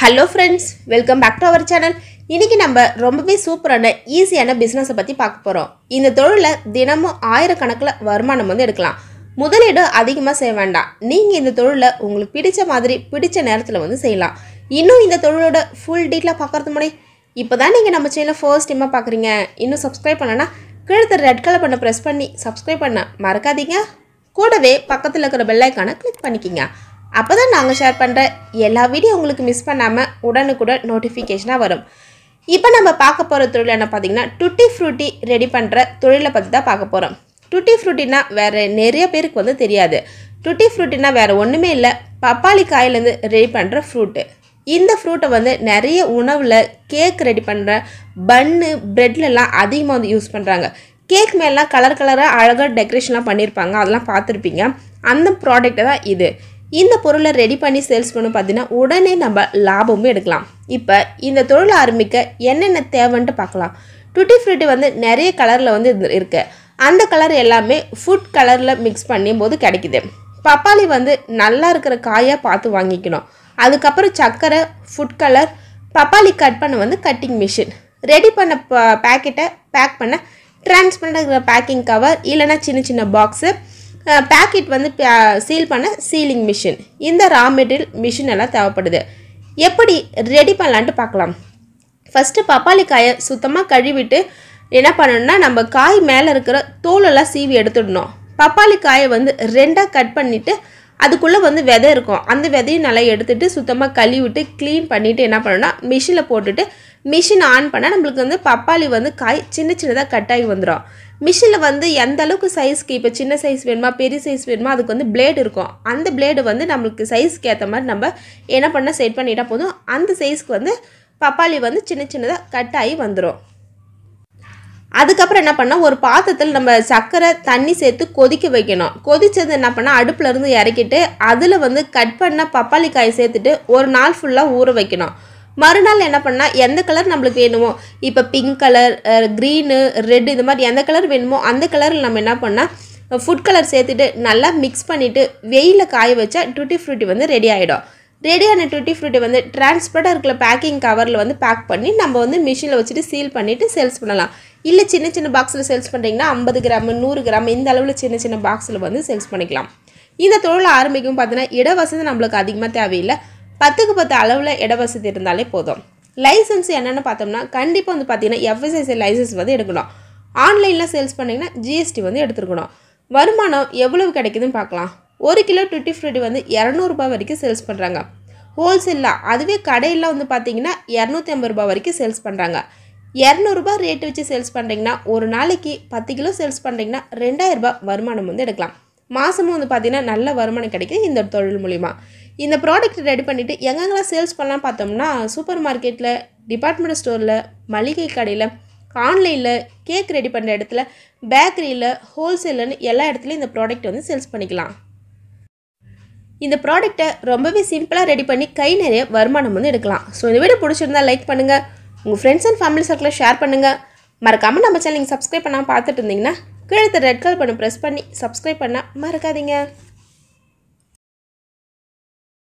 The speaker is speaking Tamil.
Hello friends welcome back to our channel இன்றைக்கி நம்ம ரொம்பவே சூப்பரான ஈஸியான பிஸ்னஸை பற்றி பார்க்க போகிறோம் இந்த தொழிலில் தினமும் ஆயிரக்கணக்கில் வருமானம் வந்து எடுக்கலாம். முதலீடு அதிகமாக செய்ய வேண்டாம். நீங்கள் இந்த தொழிலை உங்களுக்கு பிடிச்ச மாதிரி பிடிச்ச நேரத்தில் வந்து செய்யலாம். இன்னும் இந்த தொழிலோட ஃபுல் டீட்டெயிலாக பார்க்குறது முன்னாடி இப்போ தான் நீங்கள் நம்ம சேனலை ஃபர்ஸ்ட் டைமாக பார்க்குறீங்க. இன்னும் சப்ஸ்கிரைப் பண்ணலன்னா கீழே ரெட் கலர் பண்ண ப்ரெஸ் பண்ணி சப்ஸ்கிரைப் பண்ண மறக்காதீங்க. கூடவே பக்கத்தில் இருக்கிற பெல்லைக்கான கிளிக் பண்ணிக்கிங்க. அப்போ தான் நாங்கள் ஷேர் பண்ணுற எல்லா வீடியோ உங்களுக்கு மிஸ் பண்ணாமல் உடனுக்குடன் நோட்டிஃபிகேஷனாக வரும். இப்போ நம்ம பார்க்க போகிற தொழில் என்ன பார்த்தீங்கன்னா டுட்டி ஃப்ரூட்டி ரெடி பண்ணுற தொழிலை பற்றி தான் பார்க்க போகிறோம் டுட்டி ஃப்ரூட்டினா வேறு நிறைய பேருக்கு வந்து தெரியாது. டுட்டி ஃப்ரூட்டினா வேறு ஒன்றுமே இல்லை பப்பாளி காயிலேருந்து ரெடி பண்ணுற ஃப்ரூட்டு இந்த ஃப்ரூட்டை வந்து நிறைய உணவில் கேக் ரெடி பண்ணுற பன்னு ப்ரெட்லலாம் அதிகமாக வந்து யூஸ் பண்ணுறாங்க கேக் மேலாம் கலர் கலராக அழகாக டெக்கரேஷன்லாம் பண்ணியிருப்பாங்க அதெல்லாம் பார்த்துருப்பீங்க. அந்த ப்ராடக்ட்டு தான் இது. இந்த பொருளை ரெடி பண்ணி சேல்ஸ் பண்ண பார்த்தீங்கன்னா உடனே நம்ம லாபமும் எடுக்கலாம். இப்போ இந்த தொழிலை ஆரம்பிக்க என்னென்ன தேவைன்ட்டு பார்க்கலாம். டுட்டி ஃப்ரூட்டி வந்து நிறைய கலரில் வந்து இது இருக்கு. அந்த கலர் எல்லாமே ஃபுட் கலரில் மிக்ஸ் பண்ணும் போது கிடைக்குது. பப்பாளி வந்து நல்லா இருக்கிற காயாக பார்த்து வாங்கிக்கணும். அதுக்கப்புறம் சர்க்கரை ஃபுட் கலர் பப்பாளி கட் பண்ண வந்து கட்டிங் மிஷின் ரெடி பண்ண ப பேக்கெட்டை பேக் பண்ண டிரான்ஸ்பரண்ட் இருக்கிற பேக்கிங் கவர் இல்லைன்னா சின்ன சின்ன பாக்ஸு பேக்கெட் வந்து சீல் பண்ண சீலிங் மிஷின் இந்த ரா மெட்டீரியல் மிஷின் எல்லாம் தேவைப்படுது. எப்படி ரெடி பண்ணலான்ட்டு பார்க்கலாம். ஃபஸ்ட்டு பப்பாளி காயை சுத்தமாக கழுவிட்டு என்ன பண்ணணும்னா நம்ம காய் மேலே இருக்கிற தோலெல்லாம் சீவி எடுத்துடணும். பப்பாளி காயை வந்து ரெண்டாக கட் பண்ணிவிட்டு அதுக்குள்ளே வந்து விதை இருக்கும். அந்த விதையும் நல்லா எடுத்துகிட்டு சுத்தமாக கழுவிட்டு க்ளீன் பண்ணிவிட்டு என்ன பண்ணணும்னா மிஷினில் போட்டுட்டு மிஷின் ஆன் பண்ணால் நம்மளுக்கு வந்து பப்பாளி வந்து காய் சின்ன சின்னதாக கட்டாகி வந்துடும் மிஷினில் வந்து எந்த அளவுக்கு சைஸ்க்கு இப்போ சின்ன சைஸ் வேணுமா பெரிய சைஸ் வேணுமா அதுக்கு வந்து பிளேடு இருக்கும். அந்த பிளேடு வந்து நம்மளுக்கு சைஸ்க்கு ஏற்ற மாதிரி நம்ம என்ன பண்ண செட் பண்ணிட்டா போதும். அந்த சைஸ்க்கு வந்து பப்பாளி வந்து சின்ன சின்னதாக கட் ஆகி வந்துடும் அதுக்கப்புறம் என்ன பண்ணால் ஒரு பாத்திரத்தில் நம்ம சர்க்கரை தண்ணி சேர்த்து கொதிக்க வைக்கணும். கொதித்தது என்ன பண்ணால் அடுப்புலேருந்து இறக்கிட்டு அதில் வந்து கட் பண்ண பப்பாளி காய் சேர்த்துட்டு ஒரு நாள் ஃபுல்லாக ஊற வைக்கணும். மறுநாள் என்ன பண்ணால் எந்த கலர் நம்மளுக்கு வேணுமோ இப்போ பிங்க் கலர் க்ரீனு ரெட் இது மாதிரி எந்த கலர் வேணுமோ அந்த கலரில் நம்ம என்ன பண்ணால் ஃபுட் கலர் சேர்த்துட்டு நல்லா மிக்ஸ் பண்ணிவிட்டு வெயிலில் காய வச்சா டுட்டி ஃப்ரூட்டி வந்து ரெடி ஆகிடும் ரெடியான டுட்டி ஃப்ரூட்டி வந்து டிரான்ஸ்பரண்டாக இருக்கிற பேக்கிங் கவரில் வந்து பேக் பண்ணி நம்ம வந்து மிஷினில் வச்சுட்டு சீல் பண்ணிவிட்டு சேல்ஸ் பண்ணலாம். இல்லை சின்ன சின்ன பாக்ஸில் சேல்ஸ் பண்ணுறீங்கன்னா ஐம்பது கிராம் நூறு கிராம் இந்த அளவில் சின்ன சின்ன பாக்ஸில் வந்து சேல்ஸ் பண்ணிக்கலாம். இந்த தொழில் ஆரம்பிக்கும் பார்த்தீங்கன்னா இடவசதி நம்மளுக்கு அதிகமாக தேவையில்லை. பத்துக்கு பத்து அளவில் இட வசதி இருந்தாலே போதும். லைசன்ஸ் என்னென்னு பார்த்தோம்னா கண்டிப்பாக வந்து பார்த்தீங்கன்னா எஃப்எஸ்எஸ்ஐ லைசன்ஸ் வந்து எடுக்கணும். ஆன்லைனில் சேல்ஸ் பண்ணிங்கன்னா ஜிஎஸ்டி வந்து எடுத்துருக்கணும். வருமானம் எவ்வளவு கிடைக்குதுன்னு பார்க்கலாம். ஒரு கிலோ டுவெண்ட்டி ஃப்ரூட்டி வந்து இரநூறுபா வரைக்கும் சேல்ஸ் பண்ணுறாங்க ஹோல்சேலில் அதுவே கடையில் வந்து பார்த்தீங்கன்னா இரநூத்தி ஐம்பது ரூபா வரைக்கும் சேல்ஸ் பண்ணுறாங்க இரநூறுபா ரேட்டு வச்சு சேல்ஸ் பண்ணுறீங்கன்னா ஒரு நாளைக்கு பத்து கிலோ சேல்ஸ் பண்ணுறீங்கன்னா ரெண்டாயிரரூபா வருமானம் வந்து எடுக்கலாம். மாதமும் வந்து பார்த்தீங்கன்னா நல்ல வருமானம் கிடைக்குது இந்த தொழில் மூலிமா இந்த ப்ராடக்ட் ரெடி பண்ணிவிட்டு எங்கெங்கெல்லாம் சேல்ஸ் பண்ணலாம் பார்த்தோம்னா சூப்பர் மார்க்கெட்டில் டிபார்ட்மெண்ட் ஸ்டோரில் மளிகை கடையில் ஆன்லைனில் கேக் ரெடி பண்ணுற இடத்துல பேக்கரியில் ஹோல்சேலர்னு எல்லா இடத்துலையும் இந்த ப்ராடக்ட் வந்து சேல்ஸ் பண்ணிக்கலாம். இந்த ப்ராடக்ட்டை ரொம்பவே சிம்பிளாக ரெடி பண்ணி கை நிறைய வருமானம் வந்து எடுக்கலாம். ஸோ இந்த வீடியோ பிடிச்சிருந்தா லைக் பண்ணுங்கள் உங்கள் ஃப்ரெண்ட்ஸ் அண்ட் ஃபேமிலி சர்க்கிளில் ஷேர் பண்ணுங்கள் மறக்காமல் நம்ம சேனல் நீங்கள் சப்ஸ்கிரைப் பண்ணாமல் பார்த்துட்டு இருந்தீங்கன்னா கீழே ரெட் கலர் பண்ண ப்ரெஸ் பண்ணி சப்ஸ்கிரைப் பண்ணால் மறக்காதீங்க.